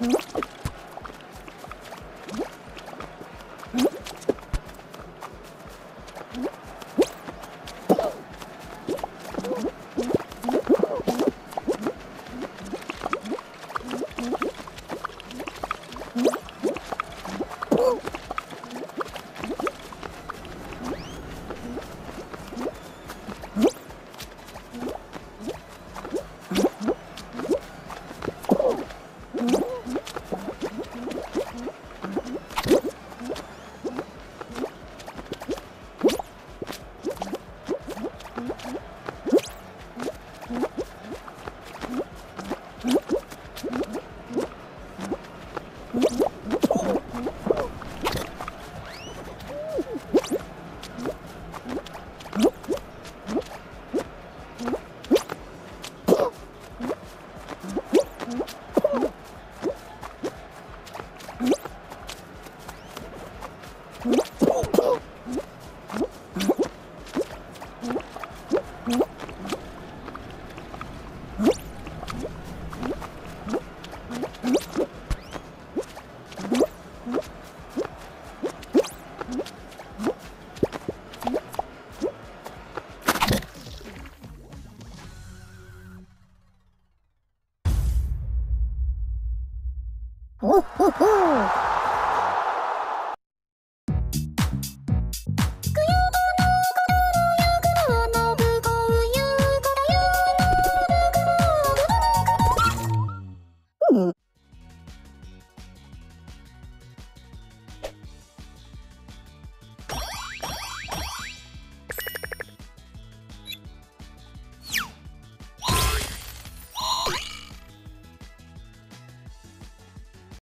응? Whoop, whoop. おっほ